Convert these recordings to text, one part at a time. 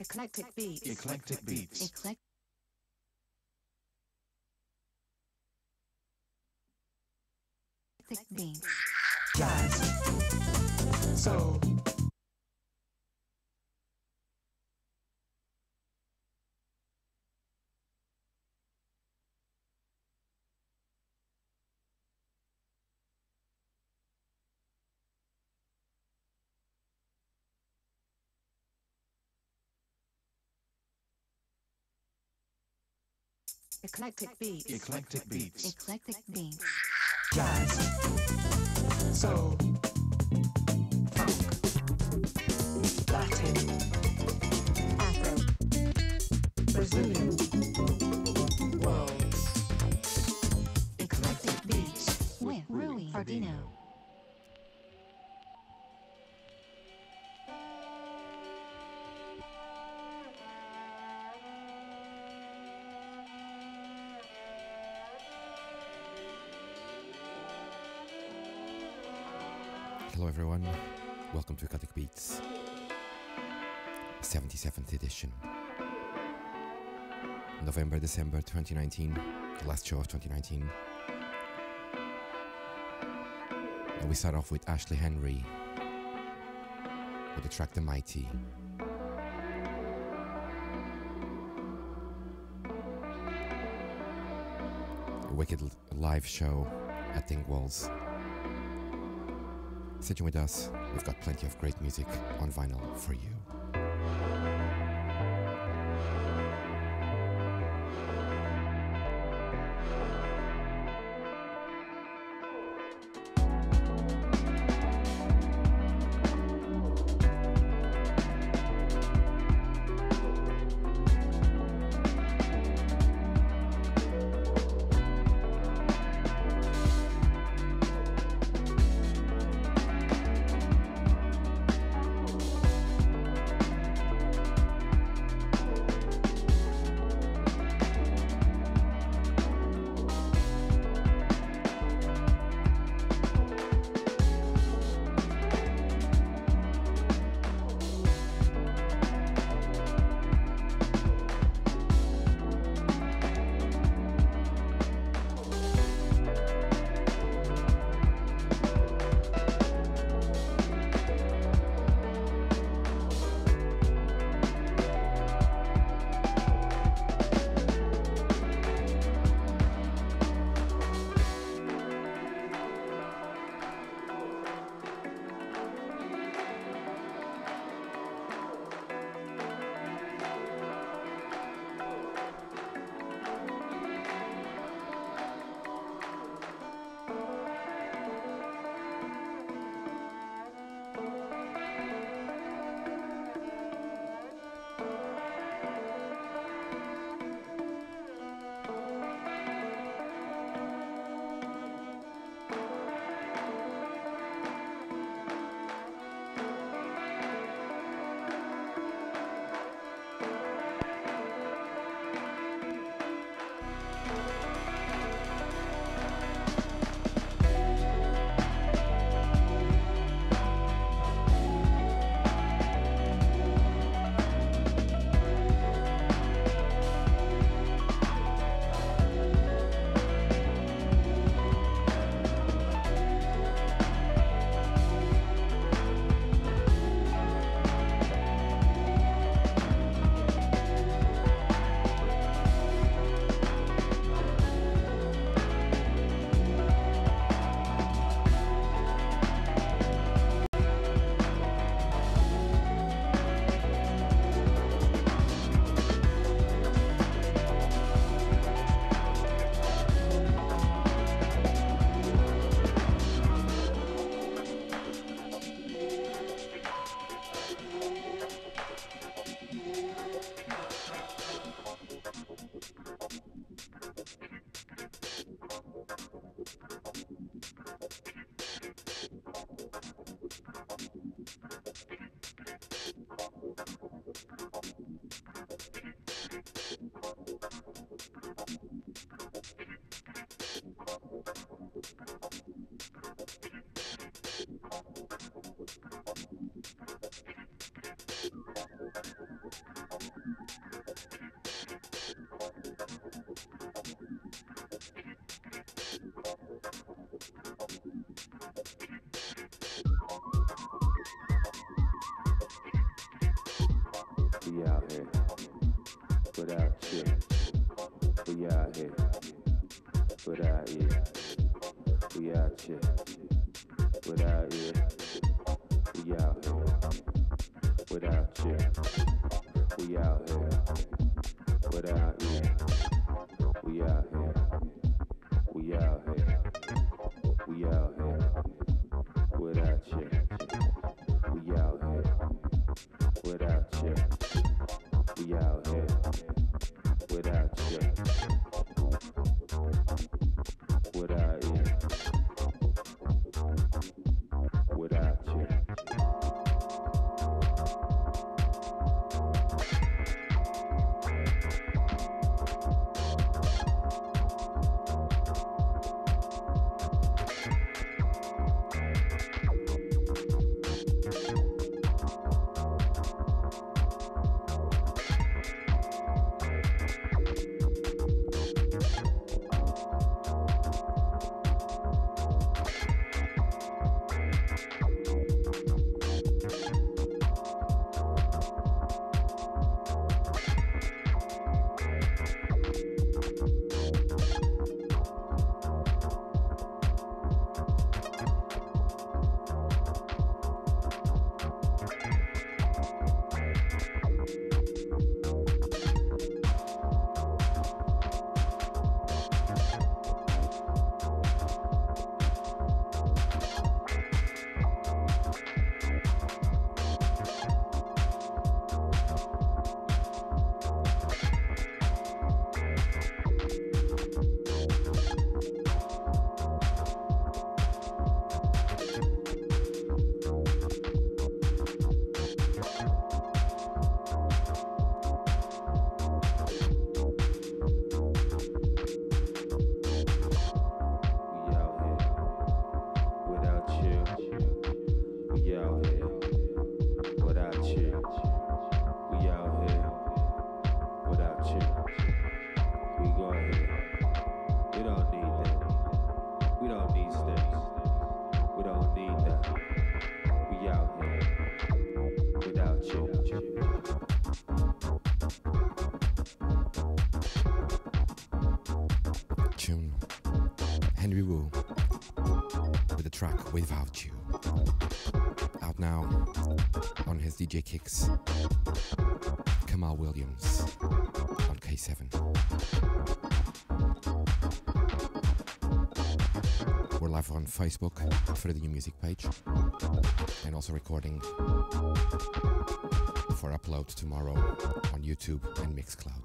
Eclectic beats. Eclectic beats. Eclectic beats. Jazz. Soul. Eclectic beats. Eclectic beats. Eclectic beats. Jazz. Soul. Funk. Latin. Afro. Brazilian. World. Eclectic beats. With Rui Fradinho. Welcome to Eclectic Beats, 77th edition. November, December 2019, the last show of 2019. And we start off with Ashley Henry with the track The Mighty. A wicked live show at Dingwalls. Sitting with us, we've got plenty of great music on vinyl for you. Out track Without You. Out now on his DJ Kicks. Kamaal Williams on K7. We're live on Facebook for the new music page and also recording for upload tomorrow on YouTube and Mixcloud.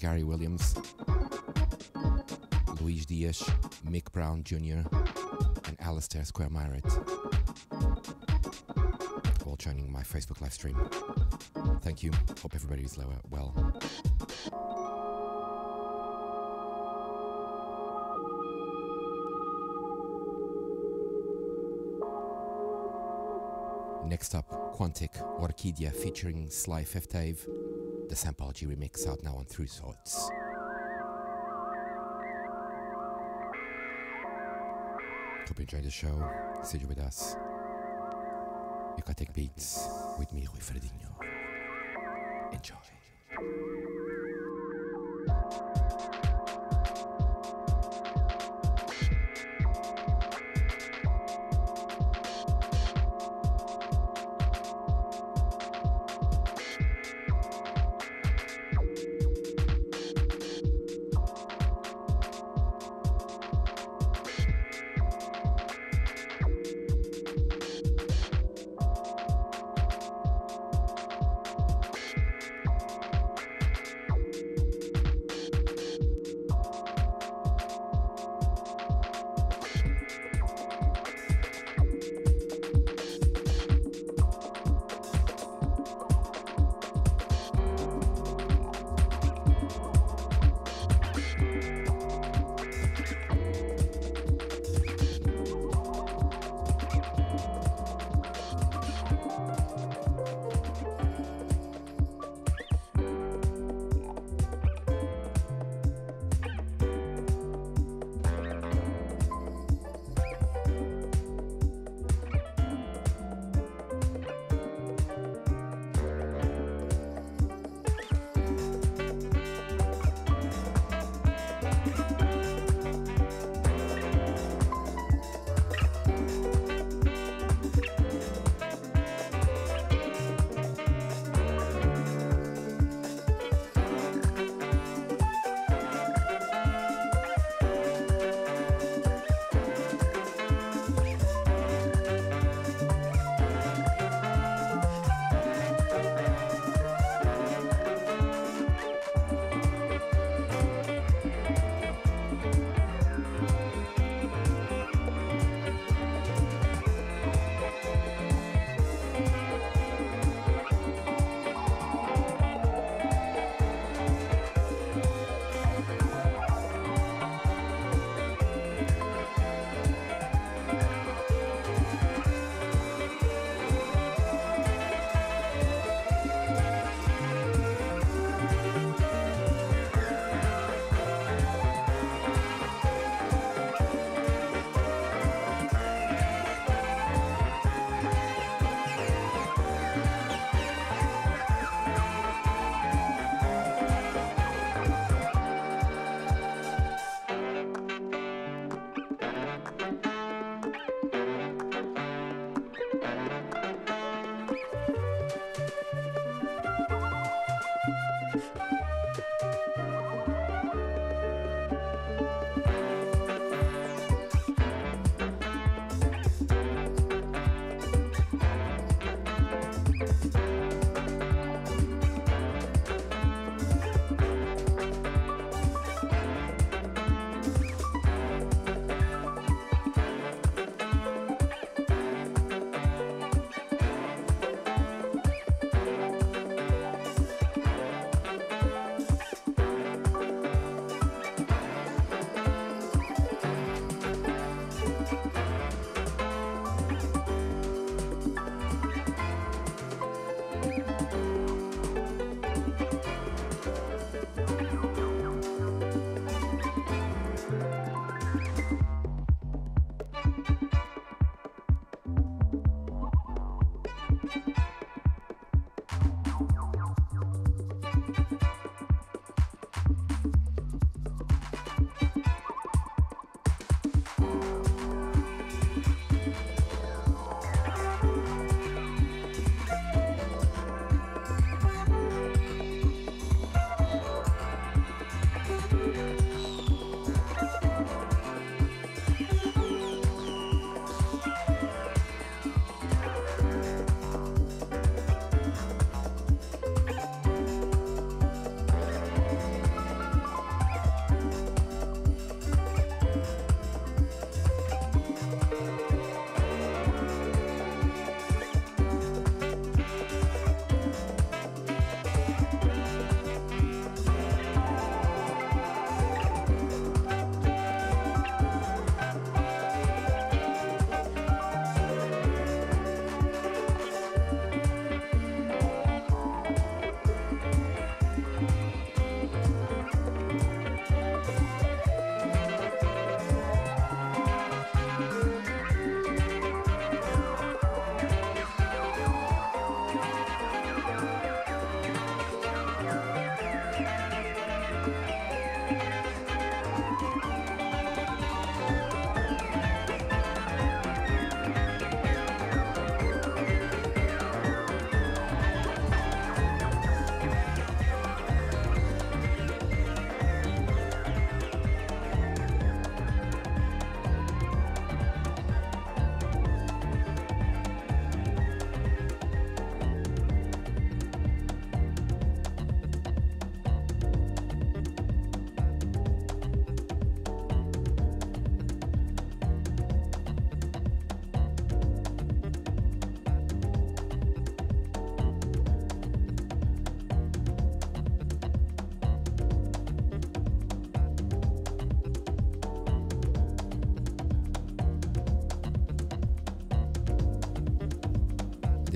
Gary Williams, Luis Diaz, Mick Brown Jr., and Alistair Square Myritt. All joining my Facebook live stream. Thank you. Hope everybody is well. Next up, Quantic Orchidia featuring Sly Fifth Ave. The Sampology remix out now on Tru Thoughts. Hope you enjoyed the show. See you with us. You can take beats with me, Rui Fradinho.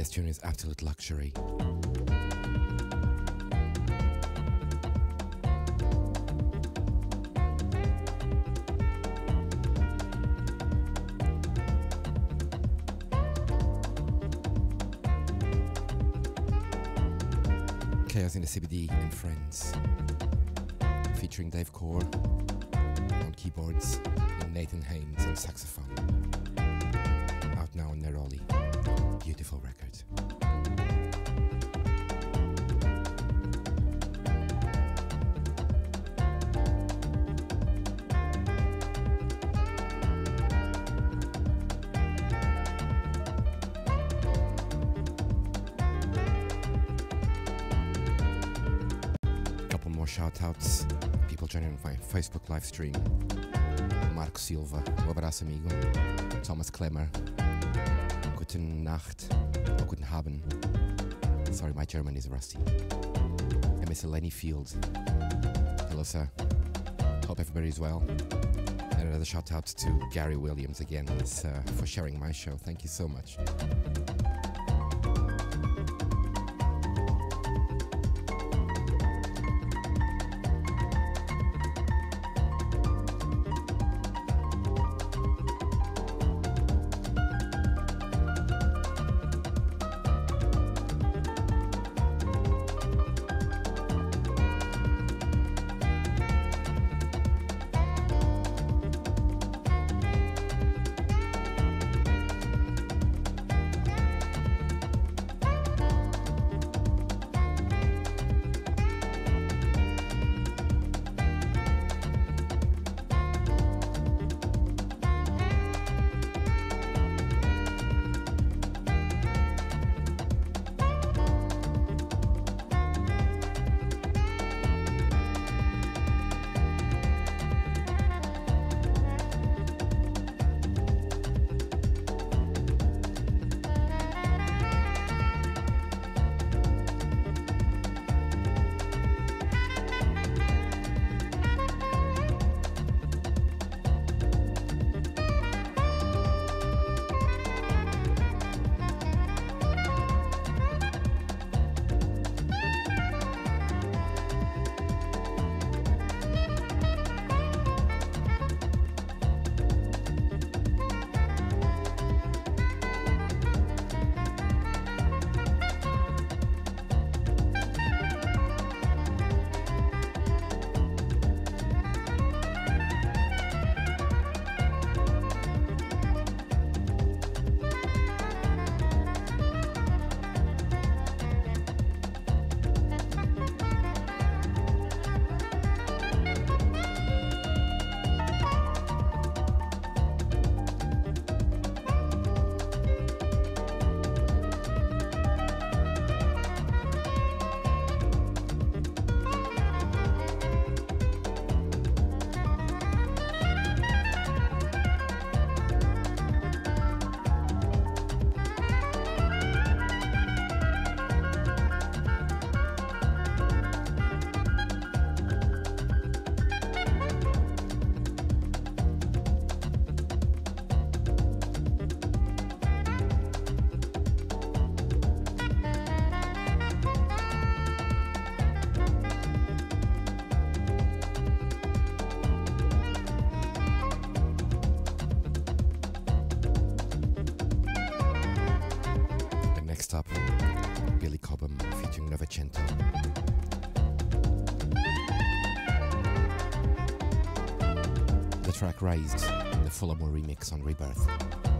This tune is absolute luxury. Chaos in the CBD and Friends, featuring Dave Core on keyboards and Nathan Haines on saxophone. Beautiful record. Couple more shout outs. People joining my Facebook live stream. Marco Silva, um abraço amigo. Thomas Klemmer, Guten Nacht, or Guten Haben. Sorry, my German is rusty. Mr. Lenny Field. Hello, sir. Hope everybody's well. And another shout out to Gary Williams again for sharing my show. Thank you so much. Track Raised, the Fulham remix on Rebirth.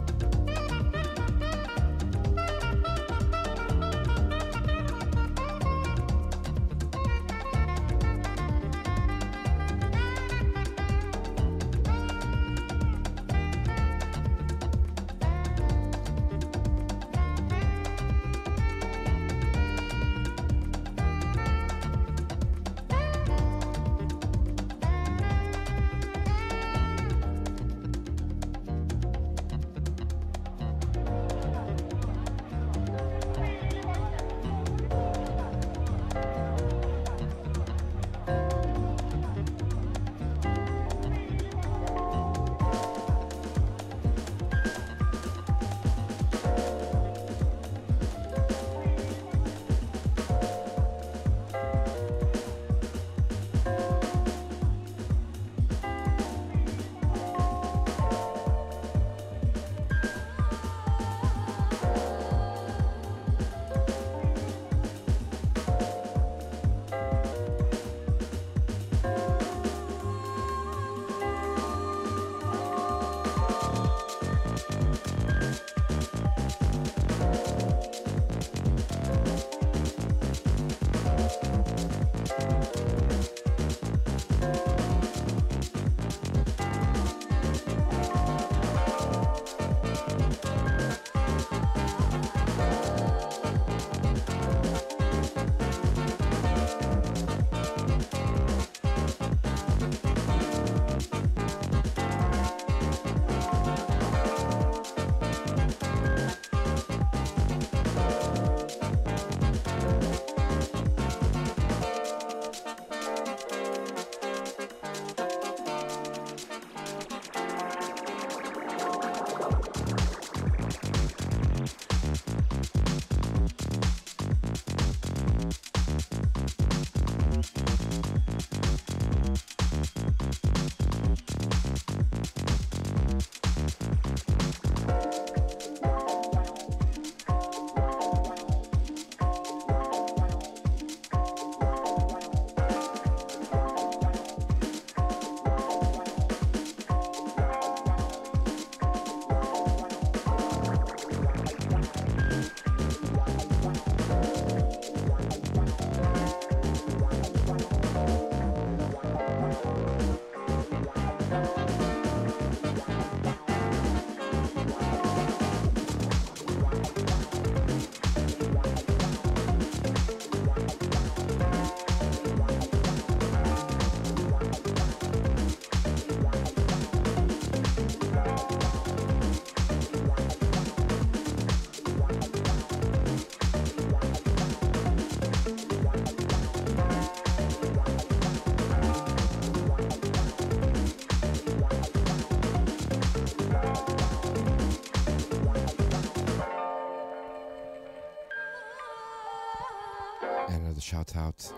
Shout out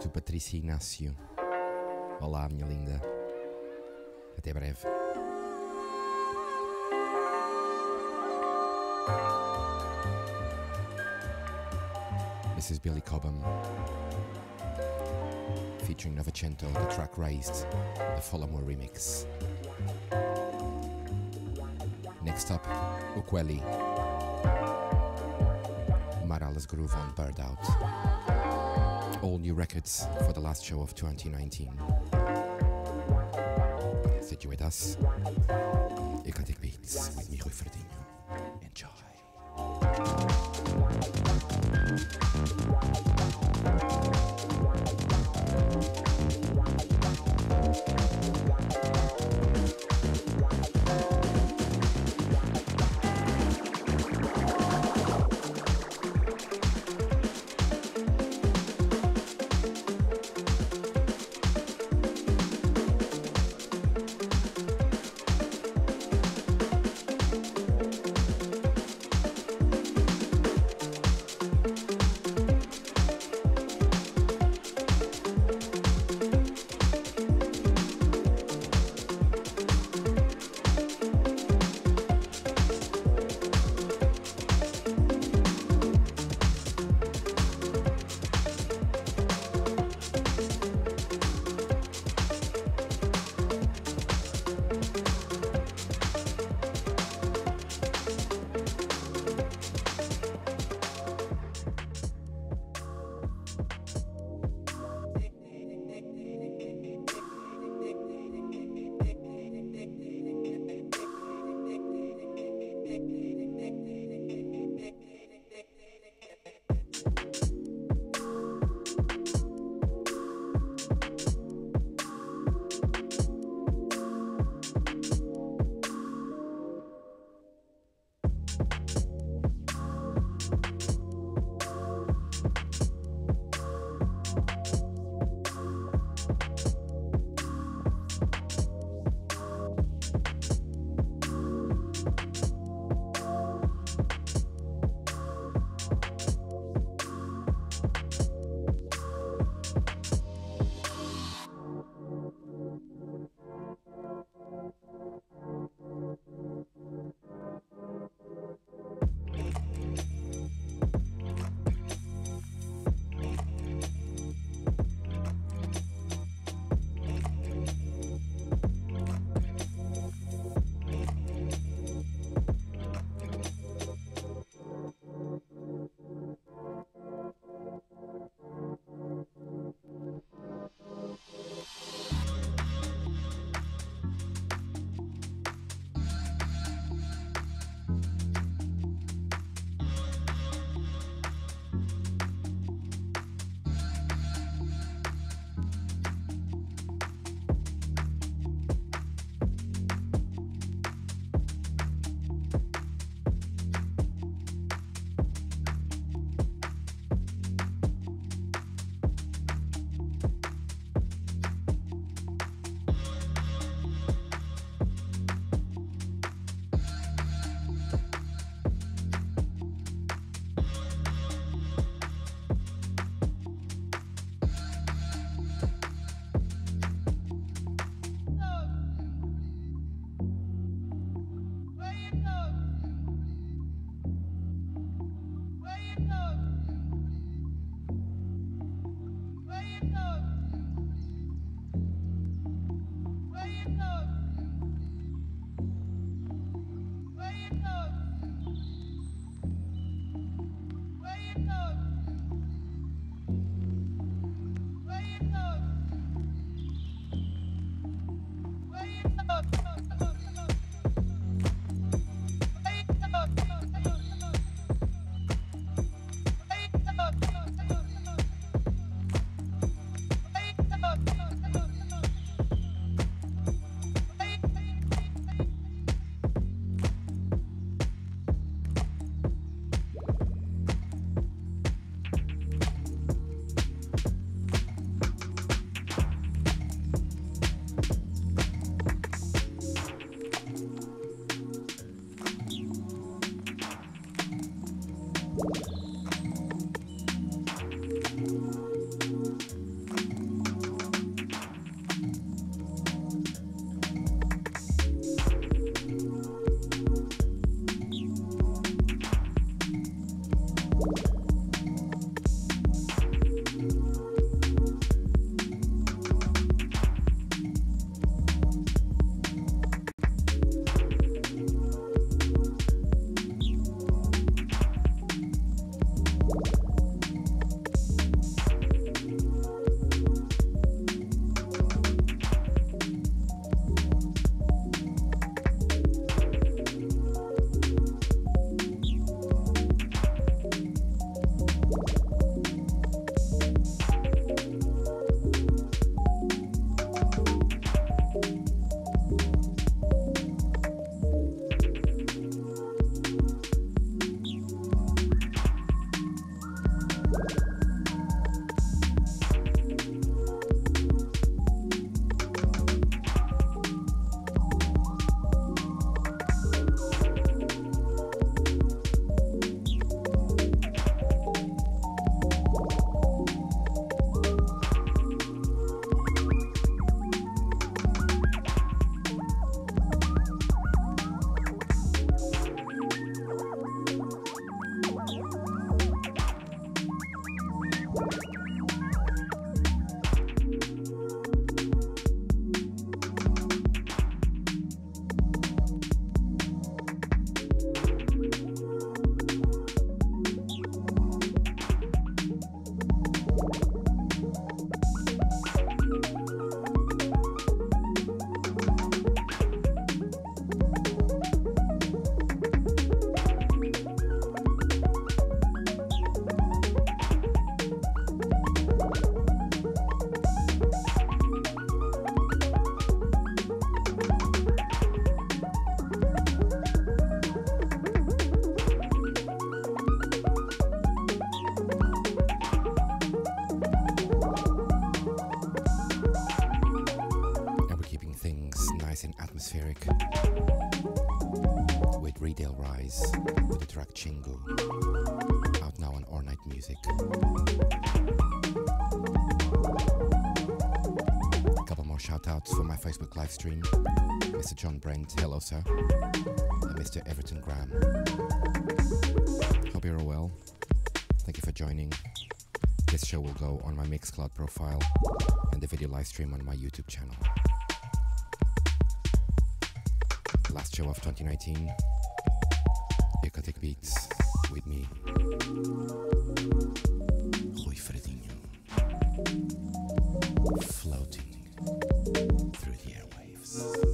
to Patrícia Inácio. Olá, minha linda. Até breve. This is Billy Cobham featuring Novecento, the track Raised, the Follow More remix. Next up, Ukweli. Palace Groove on Bird Out. All new records for the last show of 2019. Sit you with us. Eclectic Beats with Michal Ferdinand. Enjoy. And Mr. Everton Graham. Hope you're all well. Thank you for joining. This show will go on my Mixcloud profile and the video live stream on my YouTube channel. Last show of 2019. Eclectic Beats with me. Rui Fradinho. Floating through the airwaves.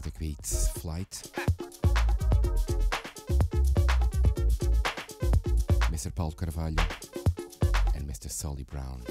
The flight. Mr. Paul Carvalho and Mr. Solly Brown.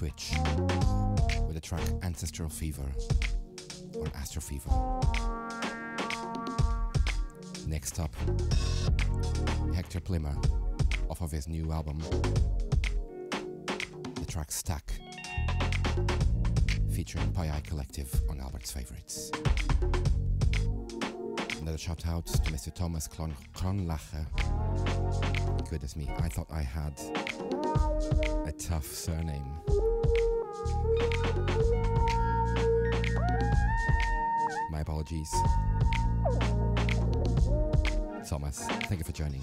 Switch with the track Ancestral Fever or Astro Fever. Next up, Hector Plimmer off of his new album, the track Stack, featuring Pi Eye Collective on Albert's Favorites. Another shout out to Mr. Thomas Klon- Kronlacher. Goodness me, I thought I had a tough surname. My apologies. Thomas, thank you for joining.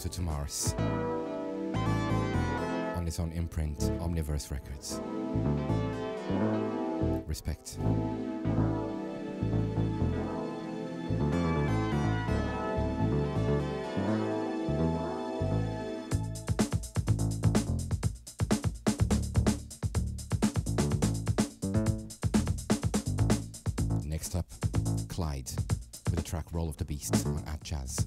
Closer to Mars on his own imprint, Omniverse Records. Respect. Next up, Clyde with the track Roll of the Beast on At Jazz.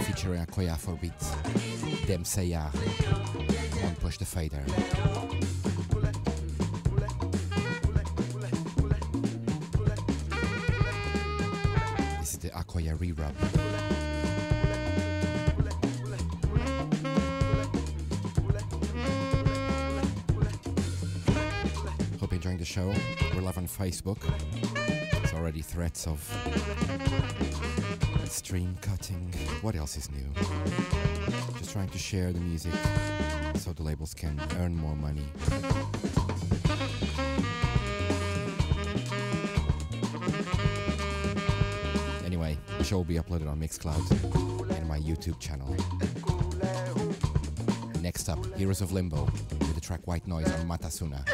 featuring Akoya for Beat. Dem Sayar. On Push the Fader. This is the Akoya re-rub. Enjoying the show. We're live on Facebook. There's already threats of stream cutting. What else is new? Just trying to share the music so the labels can earn more money. Anyway, the show will be uploaded on Mixcloud and my YouTube channel. Next up, Heroes of Limbo with the track White Noise on Matasuna.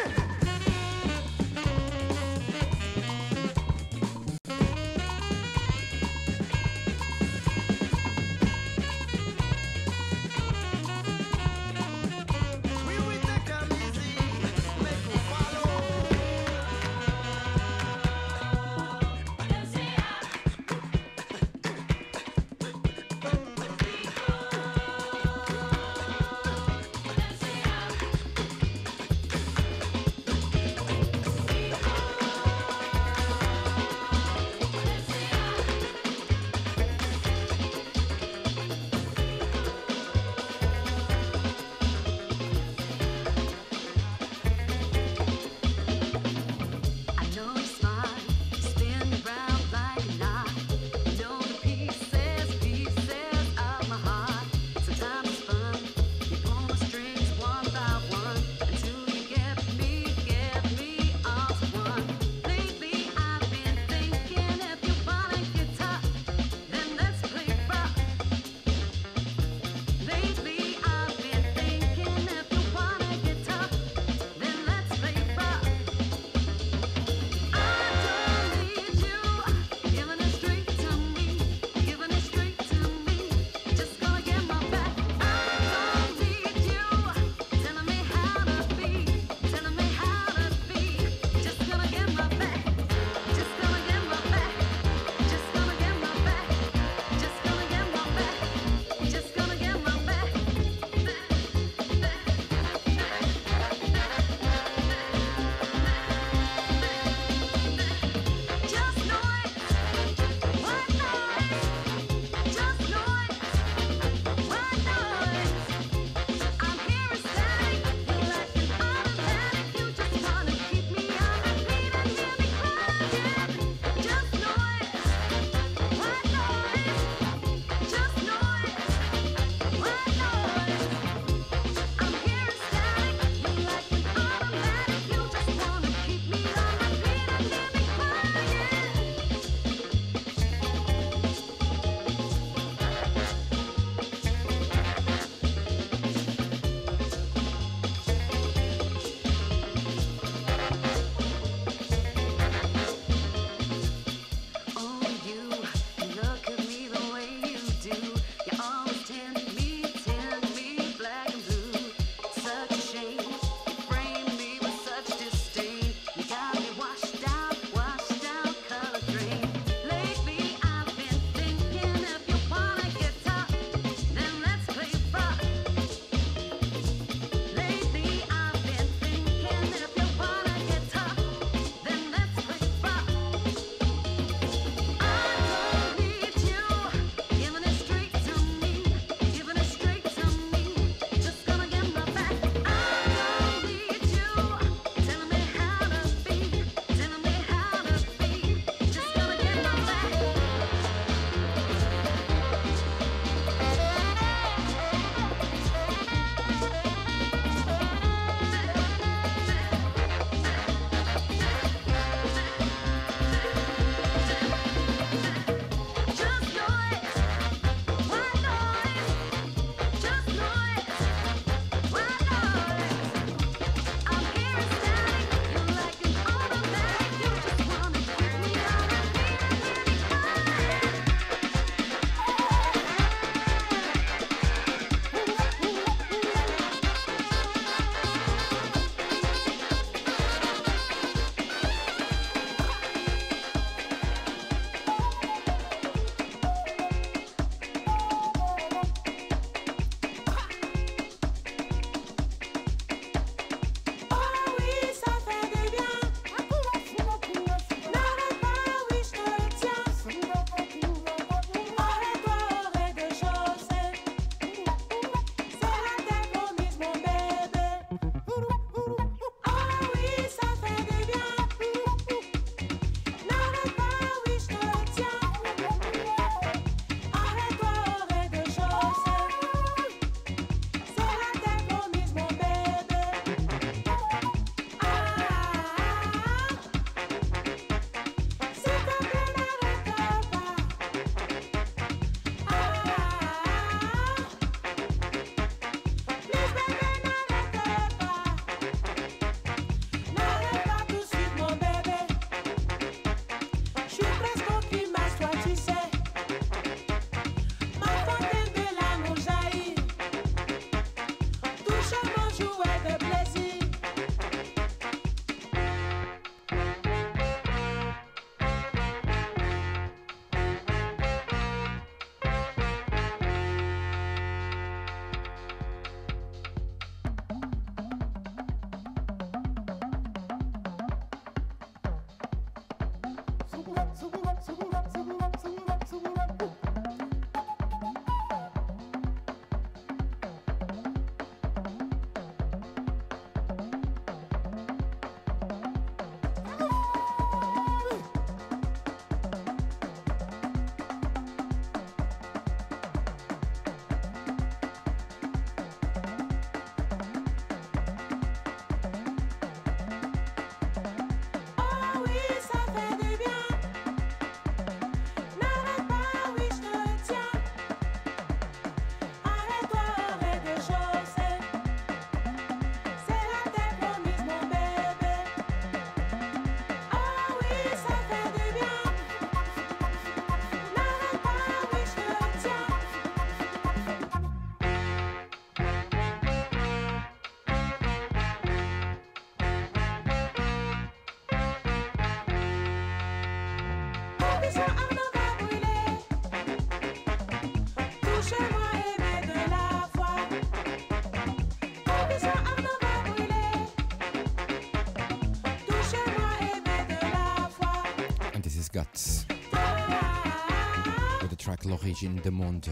L'Origine de Monde,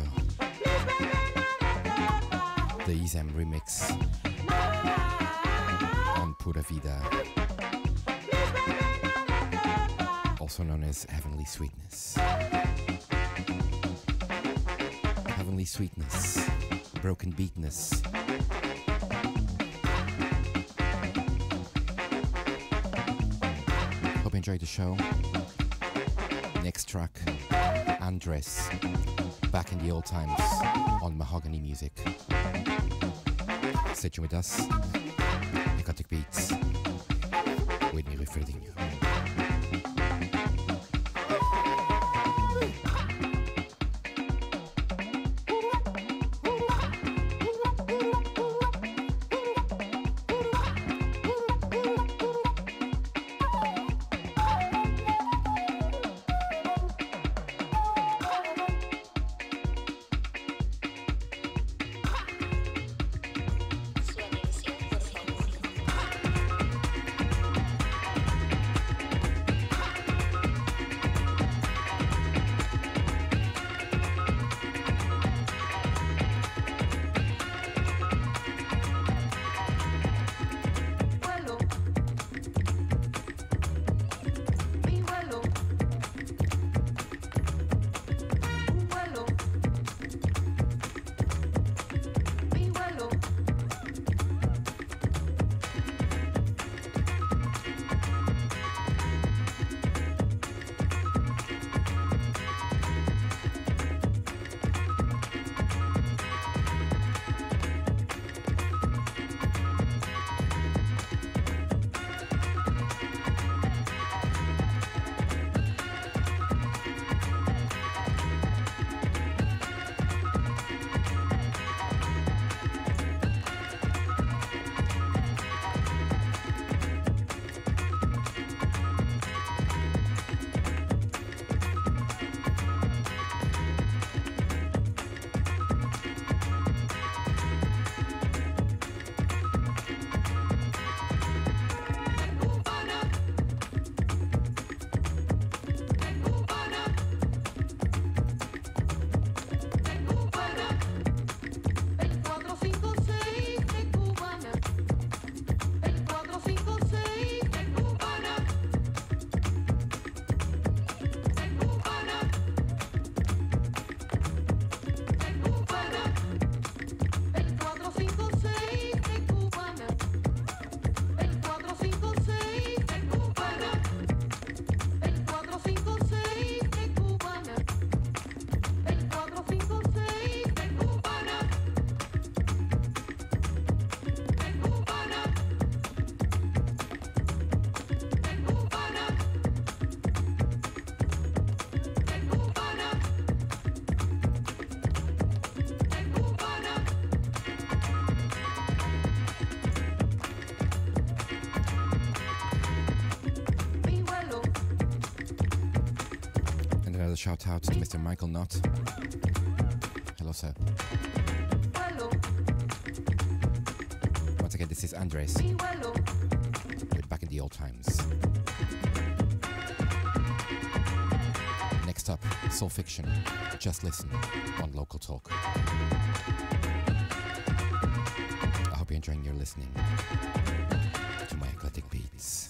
the Izem remix. on Pura Vida, also known as Heavenly Sweetness. Heavenly Sweetness, Broken Beatness. Hope you enjoyed the show. Next track, Andres, back in the old times on Mahogani Music. Stay tuned with us. Eclectic Beats. Whitney Referdinho. Silencio, shout out to Mr. Michael Knott. Hello, sir. Vuelo. Once again, this is Andres with Back in the Old Times. Next up, Soul Fiction. Just listen on Local Talk. I hope you're enjoying your listening to my eclectic beats.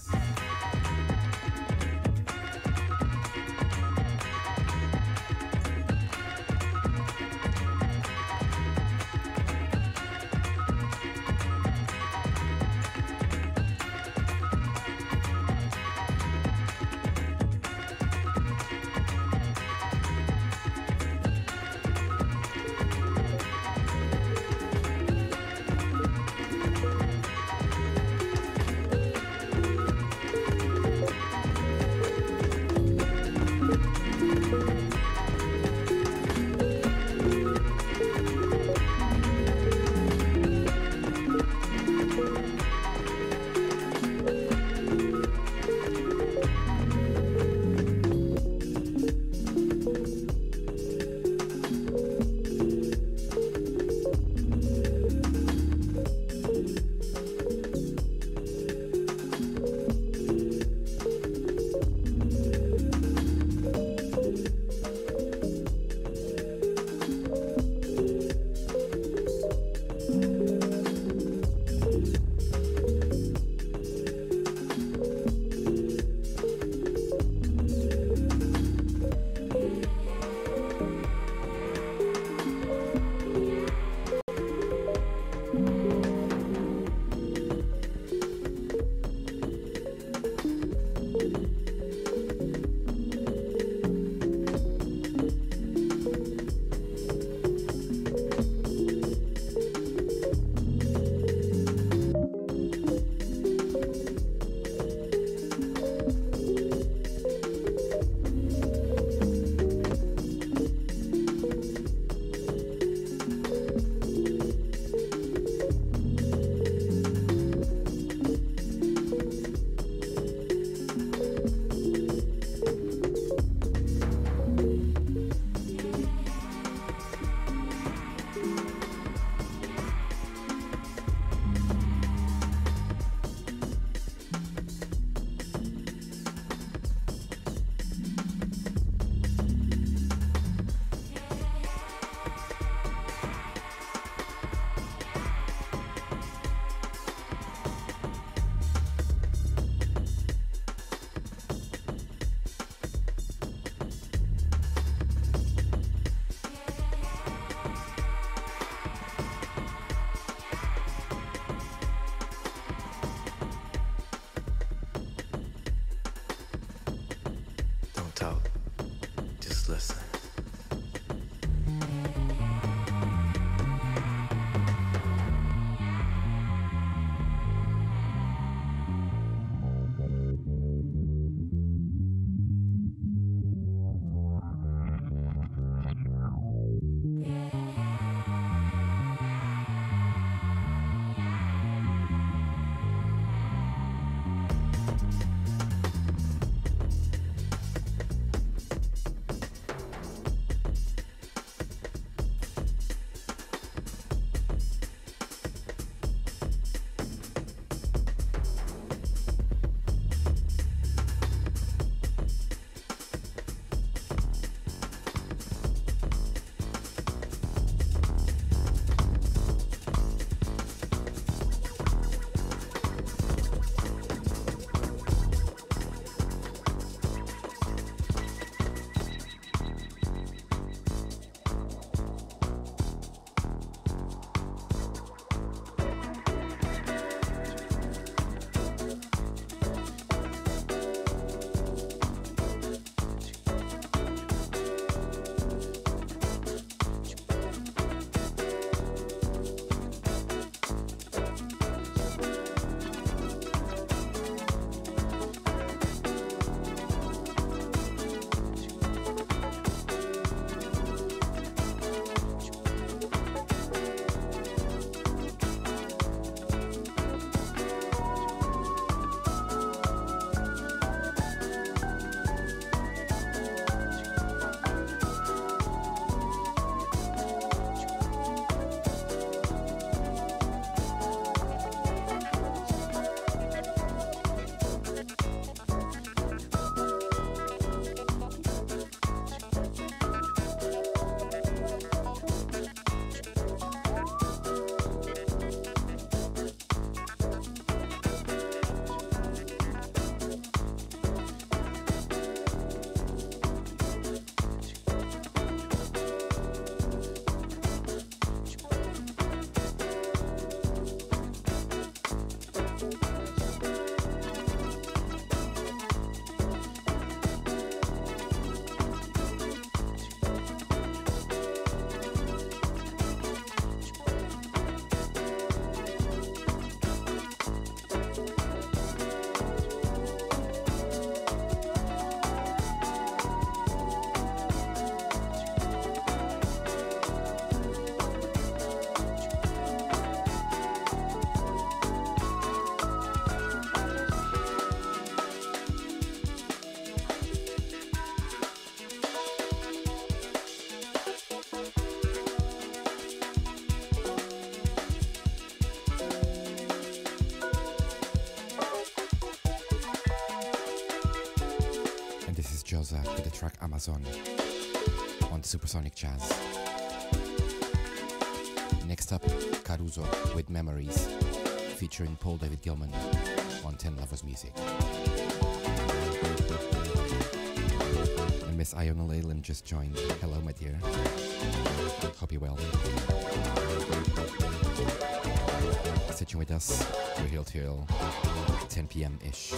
Rosa uh, with the track Amazon on Supersonic Jazz. Next up, Caruso with Memories featuring Paul David Gilman on 10 Lovers Music. And Miss Iona Leyland just joined. Hello, my dear. Hope you're well. Sitting with us, we're here till 10 p.m. ish.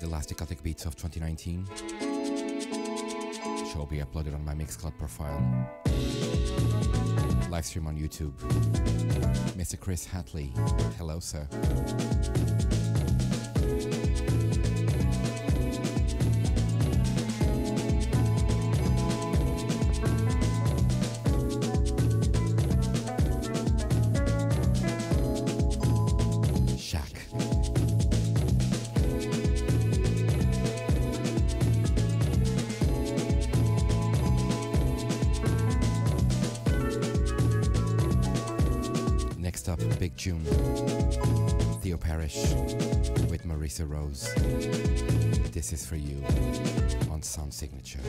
The last Eclectic Beats of 2019. Show will be uploaded on my Mixcloud profile. Live stream on YouTube. Mr. Chris Hatley. Hello, sir. Rose. This is for you on Sound Signature.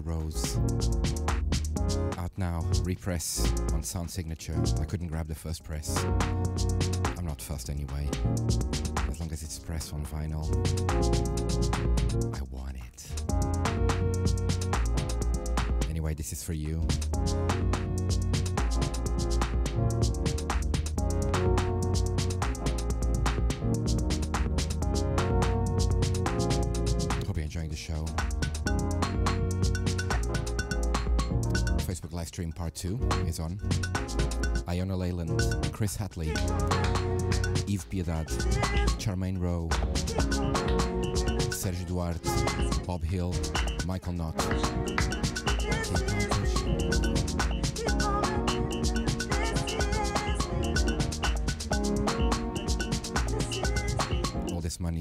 Rose. Out now, repress on Sound Signature. I couldn't grab the first press. I'm not fussed anyway. As long as it's pressed on vinyl, I want it. Anyway, this is for you. Stream part two is on. Iona Leyland, Chris Hatley, Eve Piedad, Charmaine Rowe, Sergio Duarte, Bob Hill, Michael Knott.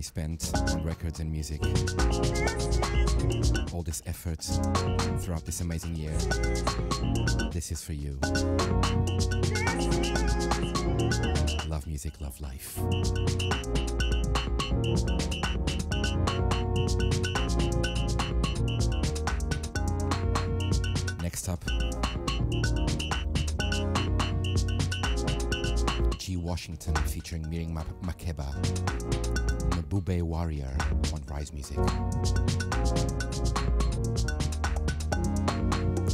Money spent on records and music, all this effort throughout this amazing year. This is for you. Love music, love life. Washington featuring Miriam Ma- Makeba, Mabube Warrior on Rise Music.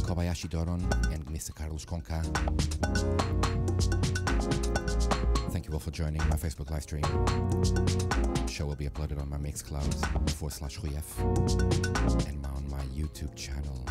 Kobayashi Doron and Mr. Carlos Conca. Thank you all for joining my Facebook live stream. Show will be uploaded on my Mixcloud forward slash Ruyef and on my YouTube channel.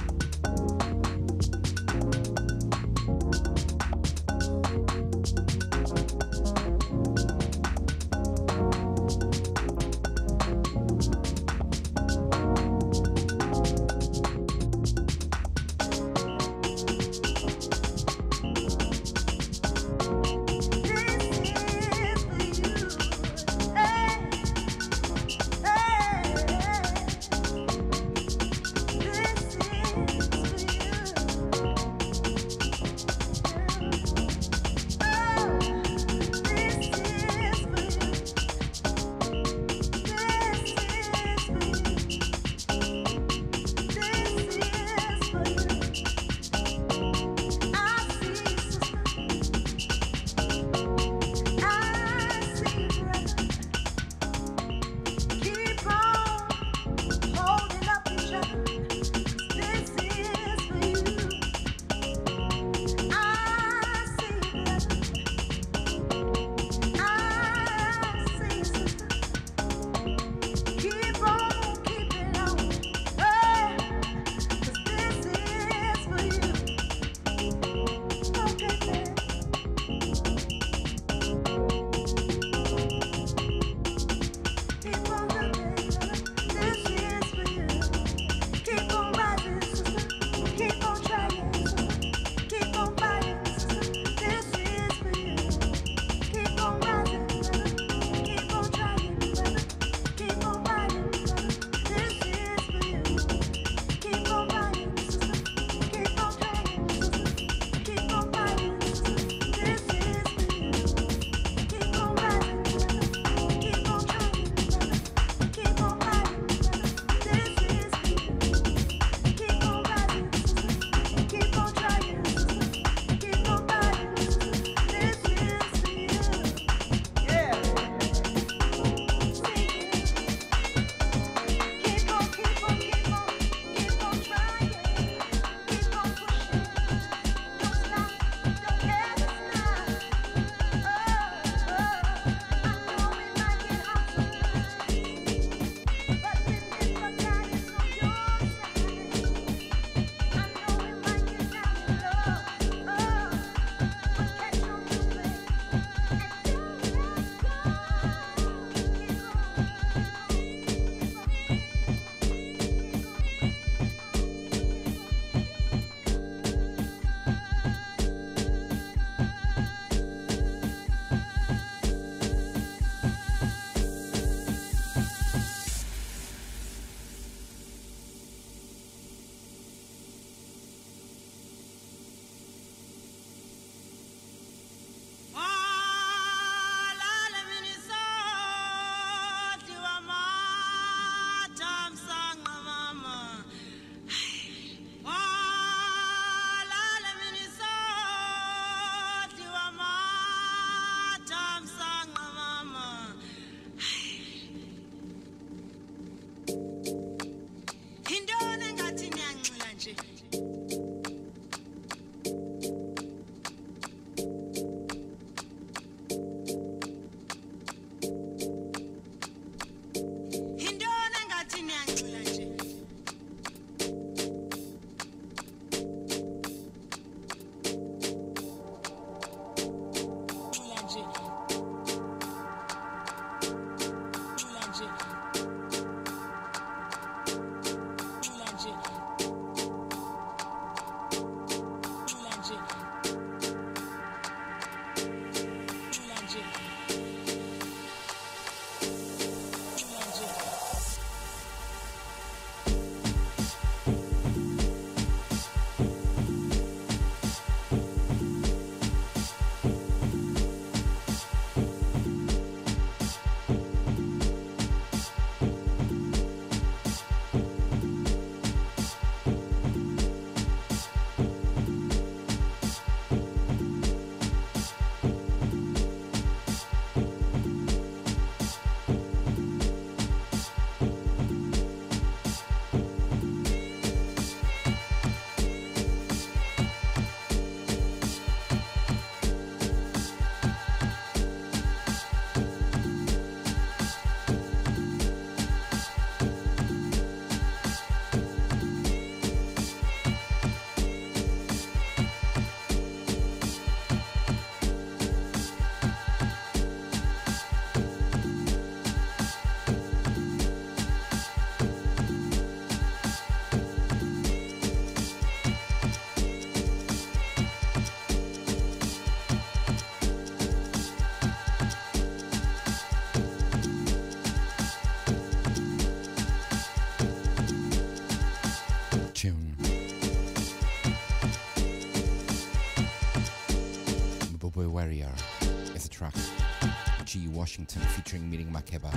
Washington featuring Miriam Makeba.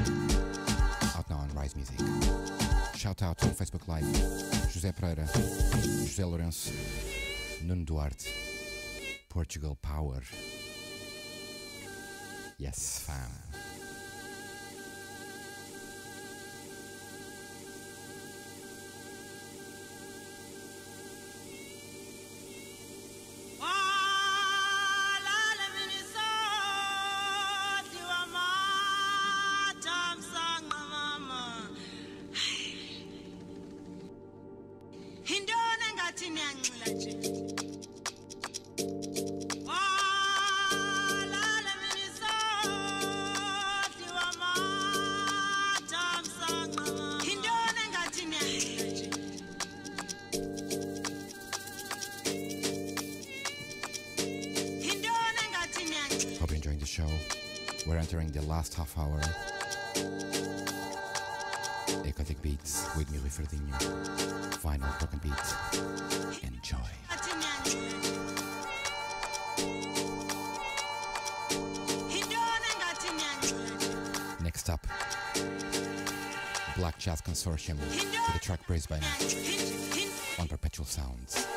Out now on Rise Music. Shout out on Facebook Live. José Pereira, José Lourenço, Nuno Duarte. Portugal Power. Yes, fam. Last half hour. Eclectic Beats with Mili Fradinho. Final broken beat. Enjoy. Next up, Black Jazz Consortium with the track Brisbane on Perpetual Sounds.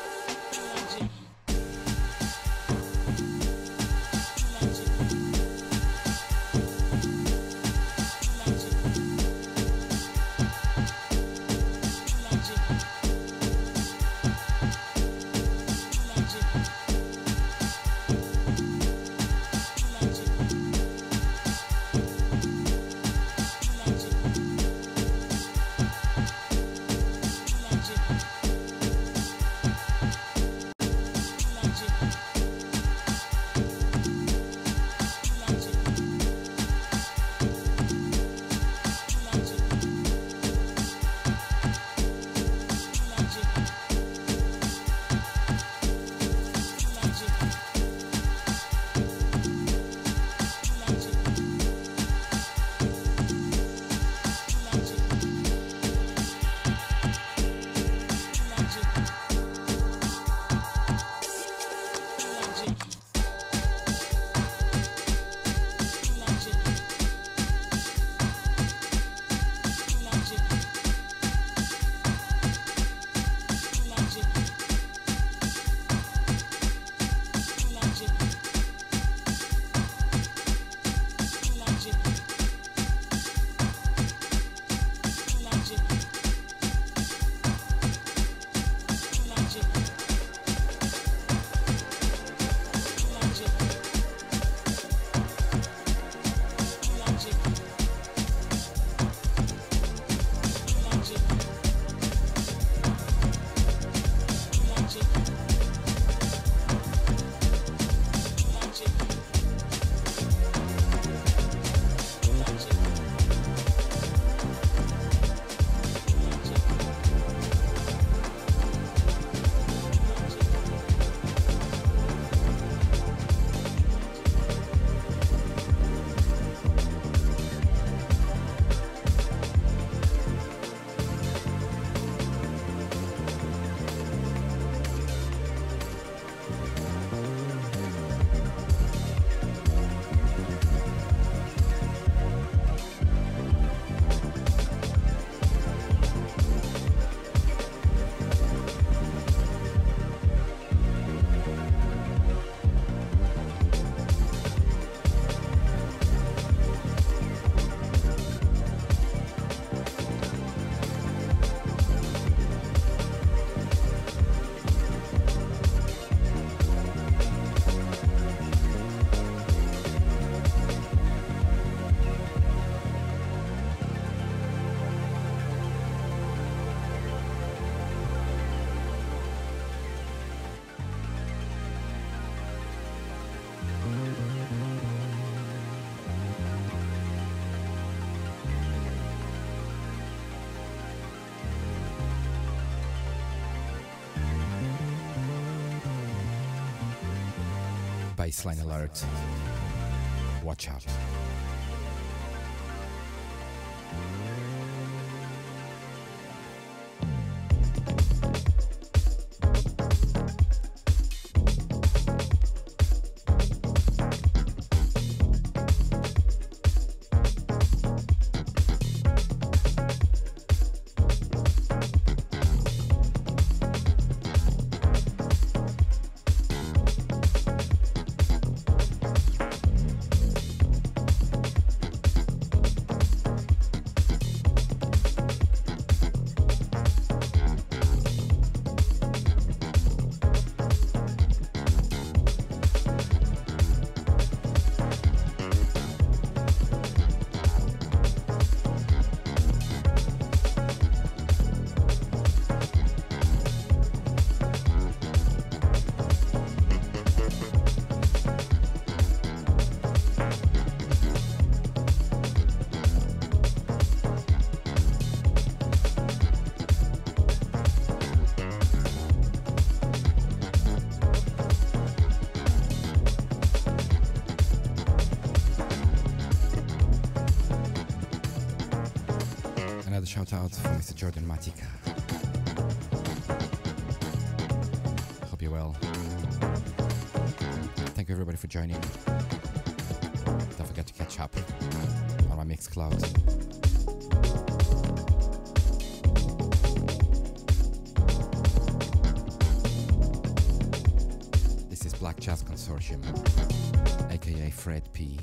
Baseline alert. Watch out. out for Mr. Jordan Matika. Hope you're well. Thank you everybody for joining. Don't forget to catch up on my Mixcloud. cloud. Black Jazz Consortium, aka Fred P.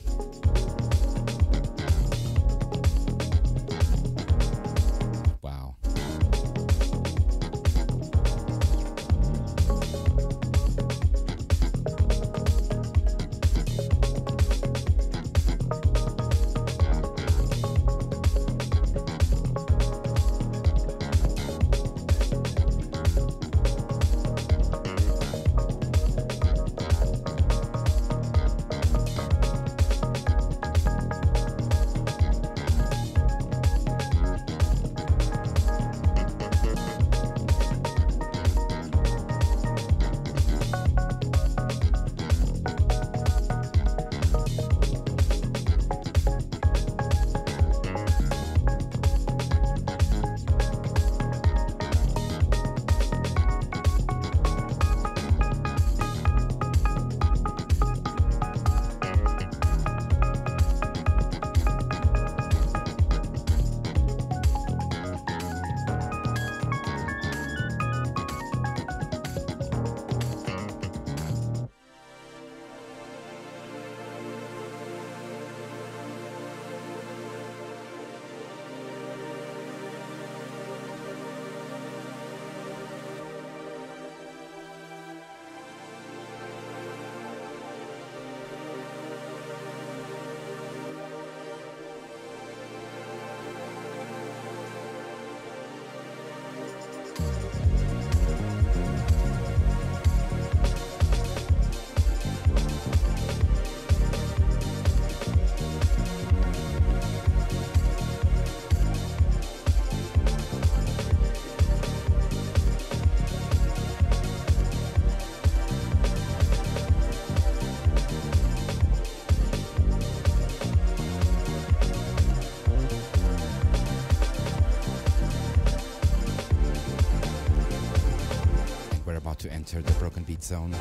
enter the Broken Beat zone.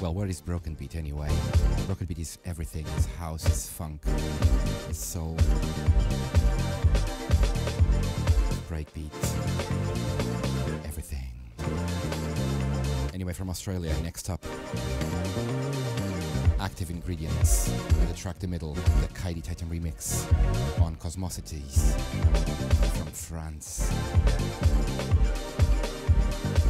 Well, where is Broken Beat anyway? Broken Beat is everything. It's house, it's funk, it's soul, breakbeat, everything. Anyway, from Australia, next up, Active Ingredients, with the track The Middle, the Kaidi Tatham remix, on Cosmosities, from France.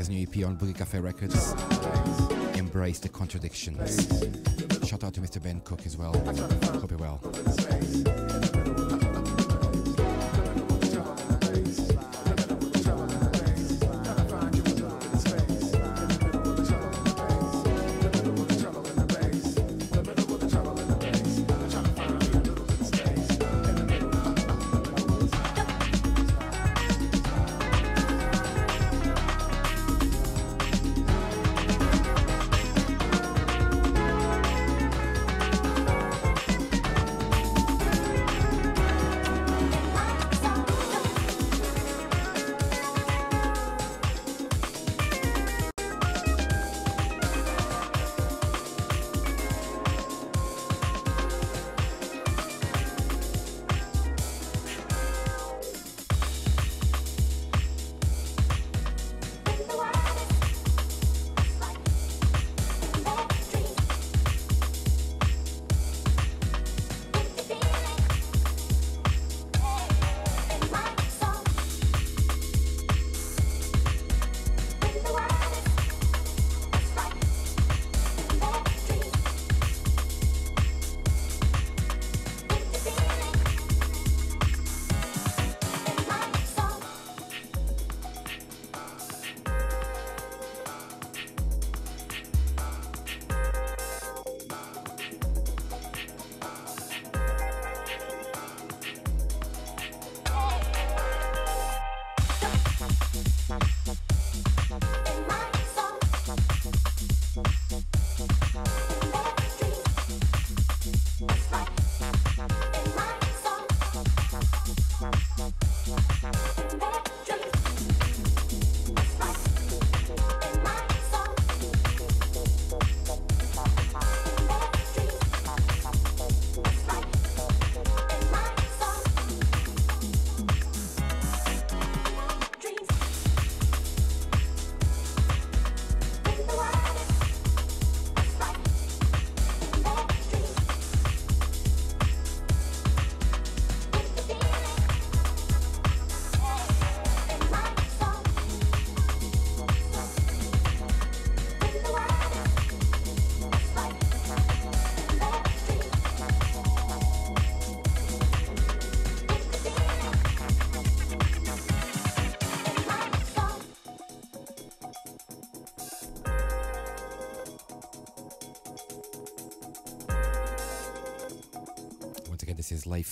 his new EP on Boogie Cafe Records. Embrace the contradictions. Shout out to Mr. Ben Cook as well. Hope you're well.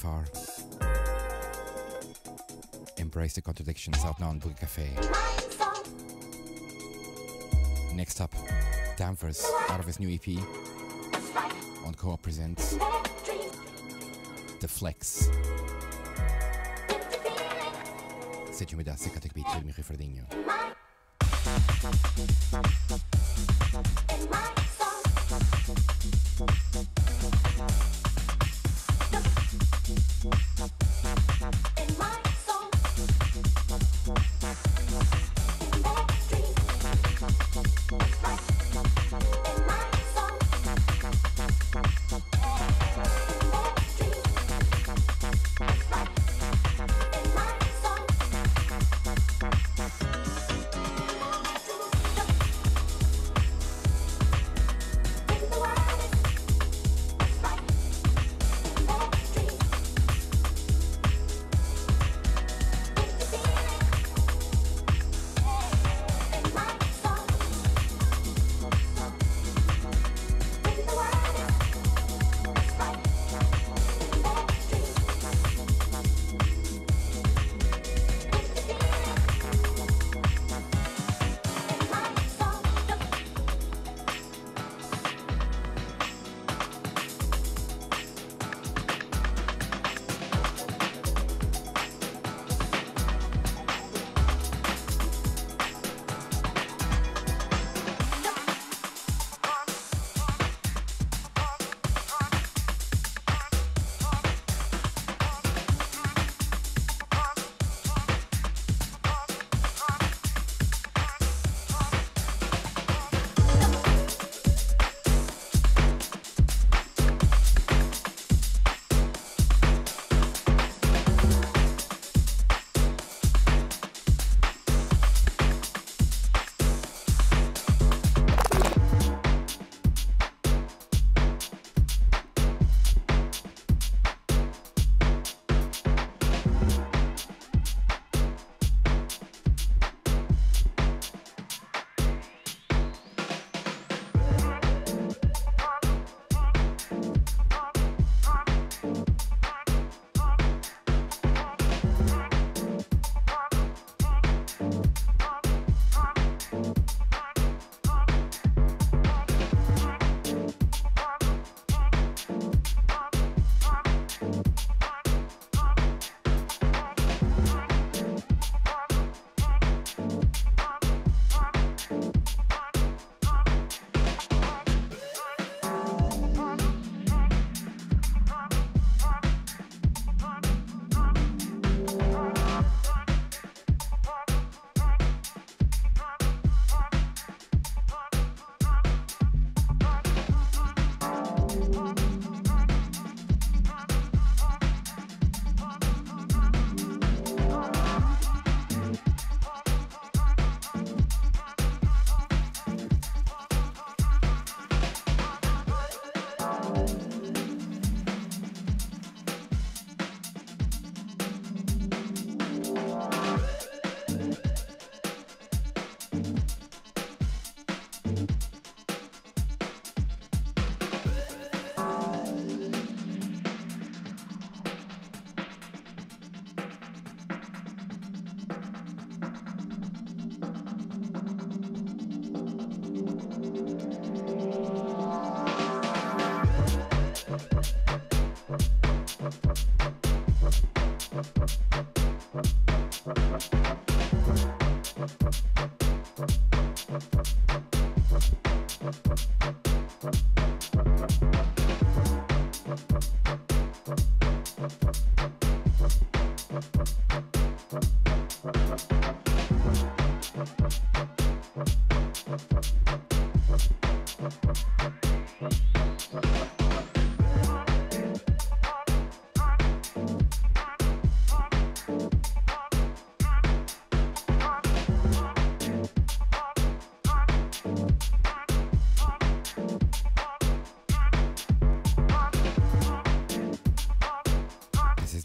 far. Embrace the contradictions out now on Blue Cafe. Next up, Danvers out of his new EP on Co-op presents The Flex. Sejam-me da seca, tenho que pedir-me refredinho.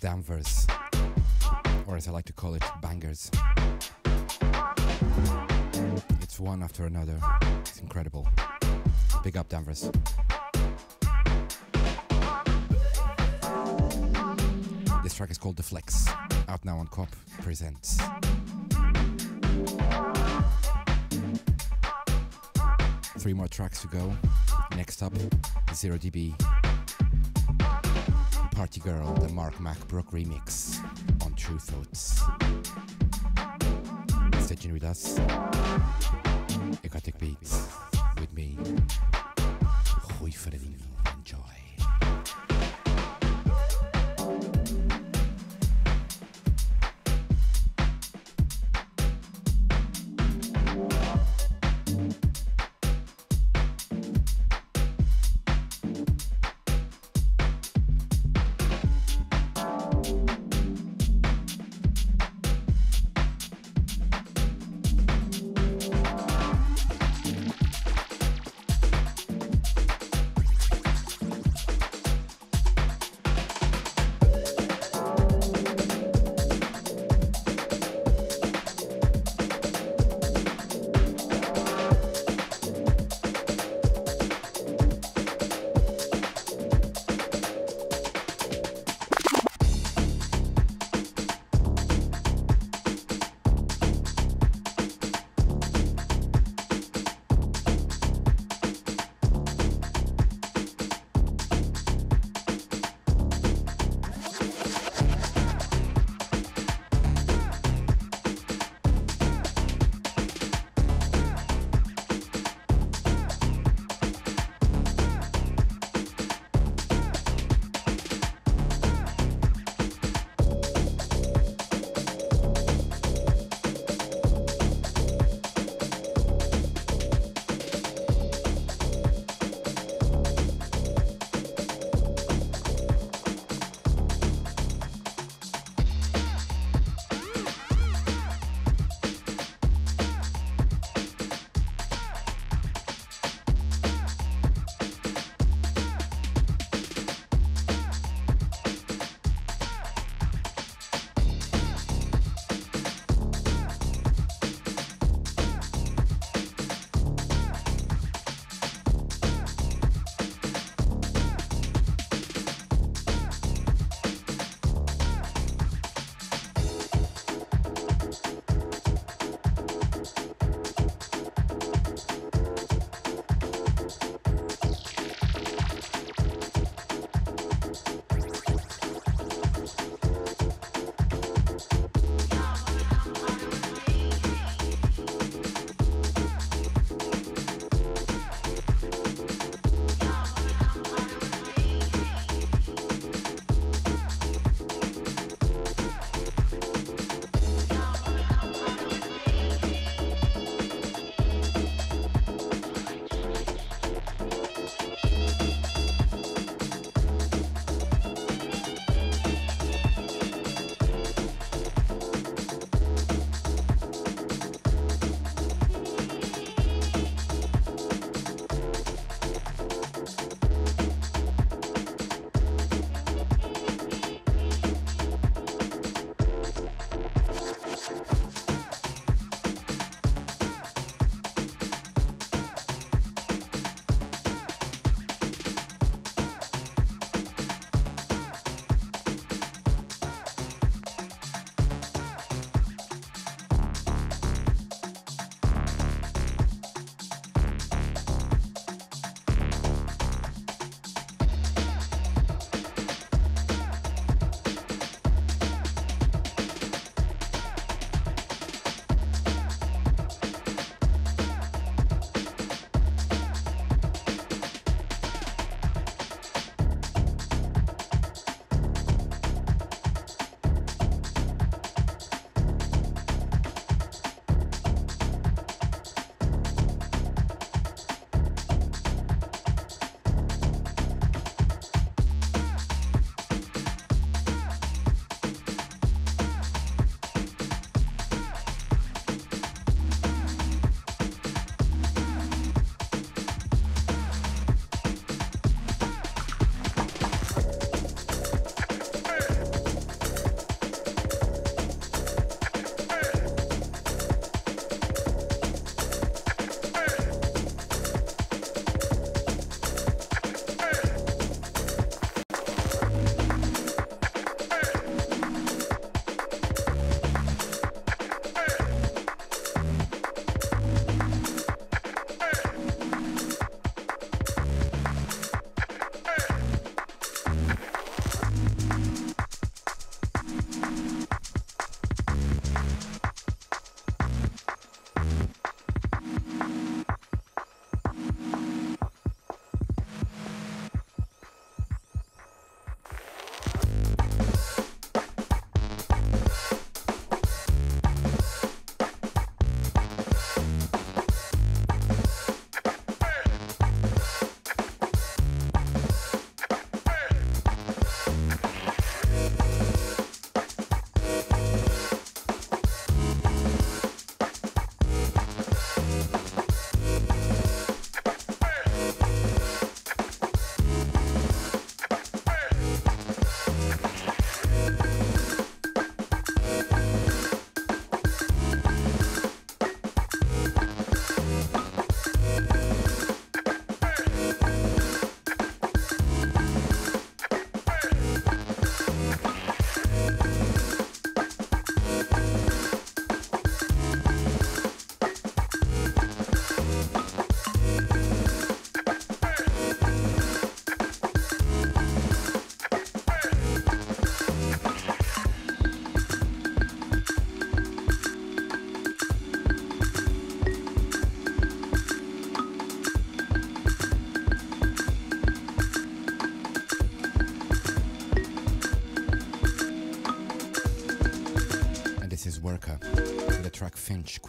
Danvers, or as I like to call it, bangers. It's one after another. It's incredible. Big up, Danvers. This track is called The Flex, out now on Co-op presents. Three more tracks to go. Next up, Zero DB. Party Girl, the Mark MacBrook remix on Tru Thoughts. Stay tuned with us. Eclectic Beats with me. Goeie vrienden.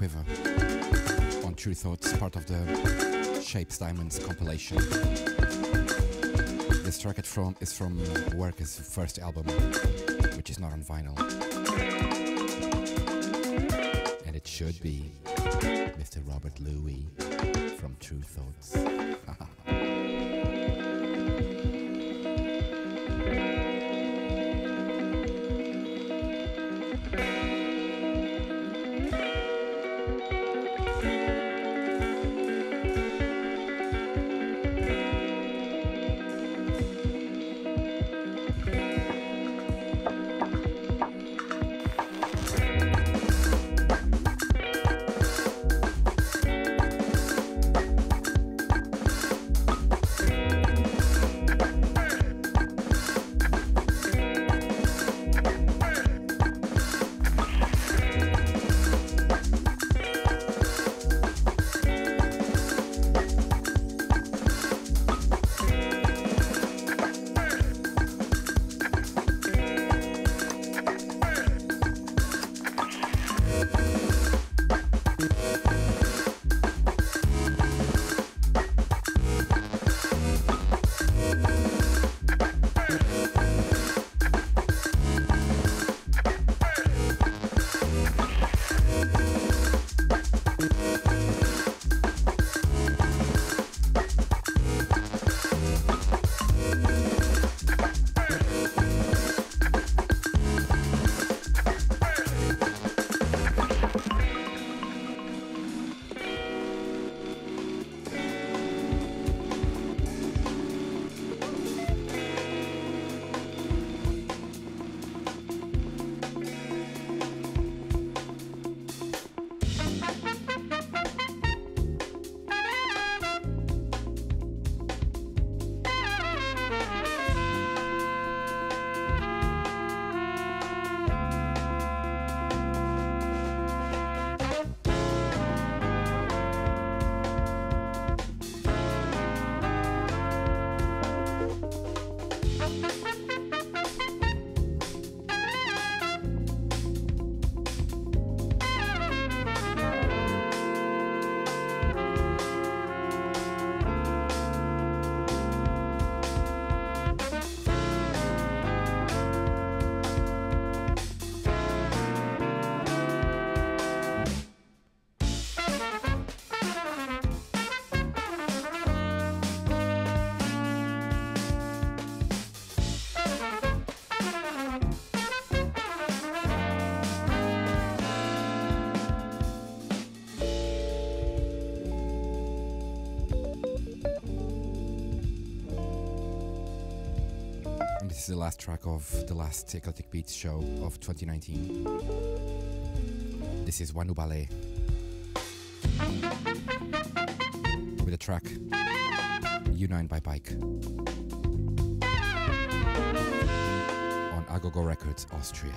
Quiver on Tru Thoughts, part of the Shapes Diamonds compilation. This track it from, is from Work's first album, which is not on vinyl. And it should be Mr. Robert Luis from Tru Thoughts. Is the last track of the last Eclectic Beats show of 2019. This is Wanu Ballet. With a track U9 by Bike. On Agogo Records, Austria.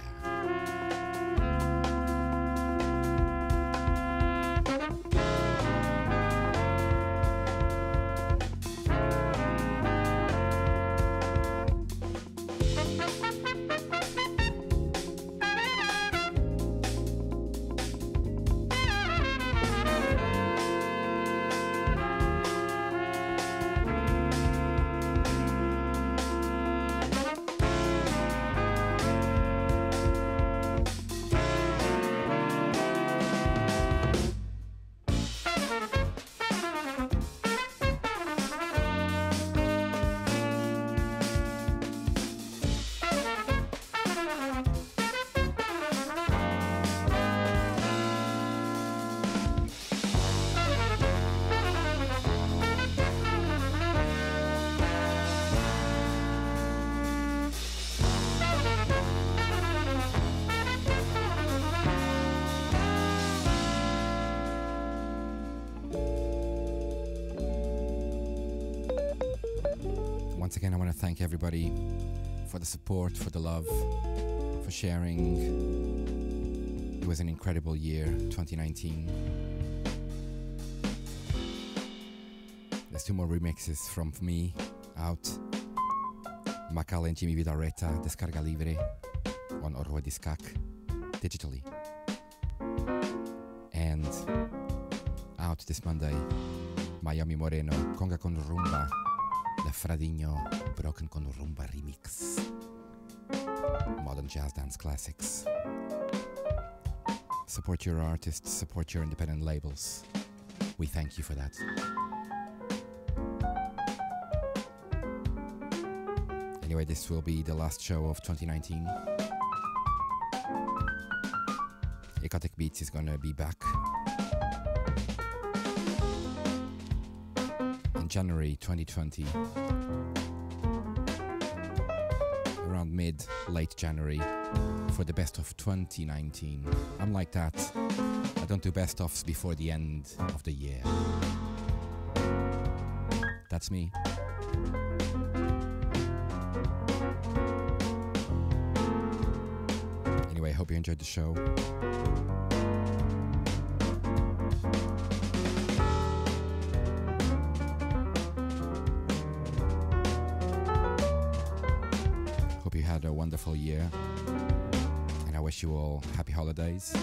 Once again, I want to thank everybody for the support, for the love, for sharing. It was an incredible year, 2019. There's two more remixes from me out. Macal and Jimmy Vidareta, Descarga Libre on Orwa Discac digitally. And Out this Monday. Miami Moreno, Conga con Rumba. The Fradinho, Broken con Rumba remix. Modern jazz dance classics. Support your artists, support your independent labels. We thank you for that. Anyway, this will be the last show of 2019. Eclectic Beats is gonna be back January 2020. Around mid, late January for the best of 2019. I'm like that. I don't do best offs before the end of the year. That's me. Anyway, hope you enjoyed the show. Wonderful year. And I wish you all happy holidays.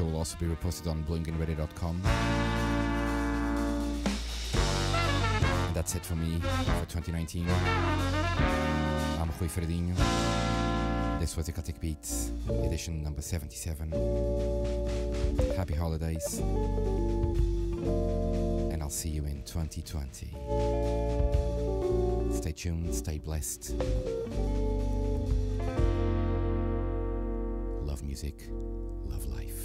Show will also be reposted on blueingradio.com. And that's it for me for 2019. I'm Rui Fradinho. This was Eclectic Beats, edition number 77. Happy holidays. And I'll see you in 2020. Stay tuned, stay blessed. Love music, love life.